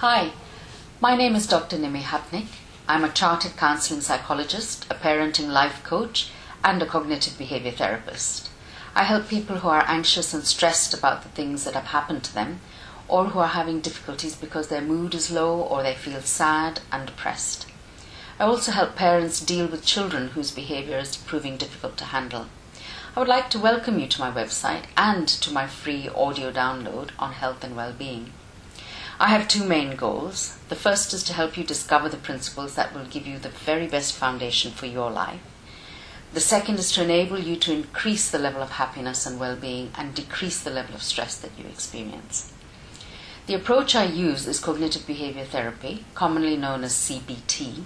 Hi, my name is Dr. Nimmi Hutnik. I'm a chartered counseling psychologist, a parenting life coach, and a cognitive behavior therapist. I help people who are anxious and stressed about the things that have happened to them, or who are having difficulties because their mood is low or they feel sad and depressed. I also help parents deal with children whose behavior is proving difficult to handle. I would like to welcome you to my website and to my free audio download on health and well-being. I have two main goals. The first is to help you discover the principles that will give you the very best foundation for your life. The second is to enable you to increase the level of happiness and well-being and decrease the level of stress that you experience. The approach I use is cognitive behavior therapy, commonly known as CBT.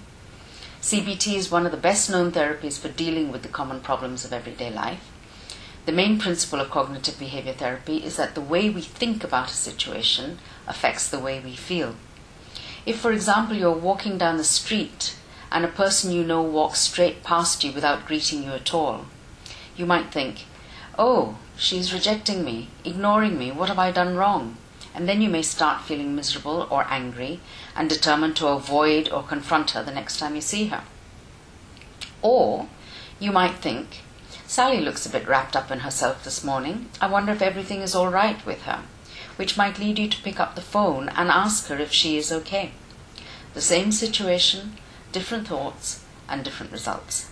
CBT is one of the best known therapies for dealing with the common problems of everyday life. The main principle of cognitive behavior therapy is that the way we think about a situation affects the way we feel. If, for example, you're walking down the street and a person you know walks straight past you without greeting you at all, you might think, Oh, she's rejecting me, ignoring me, what have I done wrong? And then you may start feeling miserable or angry and determined to avoid or confront her the next time you see her. Or you might think, Sally looks a bit wrapped up in herself this morning. I wonder if everything is all right with her, which might lead you to pick up the phone and ask her if she is okay. The same situation, different thoughts, and different results.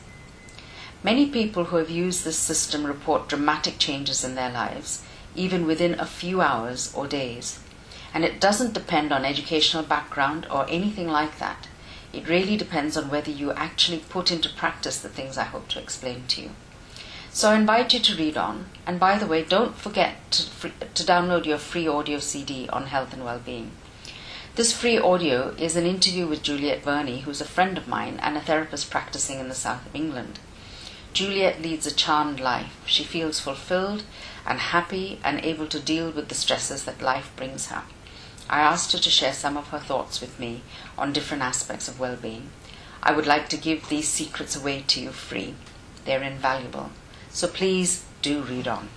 Many people who have used this system report dramatic changes in their lives, even within a few hours or days. And it doesn't depend on educational background or anything like that. It really depends on whether you actually put into practice the things I hope to explain to you. So I invite you to read on. And by the way, don't forget to, to download your free audio CD on health and well-being. This free audio is an interview with Juliet Verney, who's a friend of mine and a therapist practicing in the south of England. Juliet leads a charmed life. She feels fulfilled and happy and able to deal with the stresses that life brings her. I asked her to share some of her thoughts with me on different aspects of well being. I would like to give these secrets away to you free. They're invaluable. So please do read on.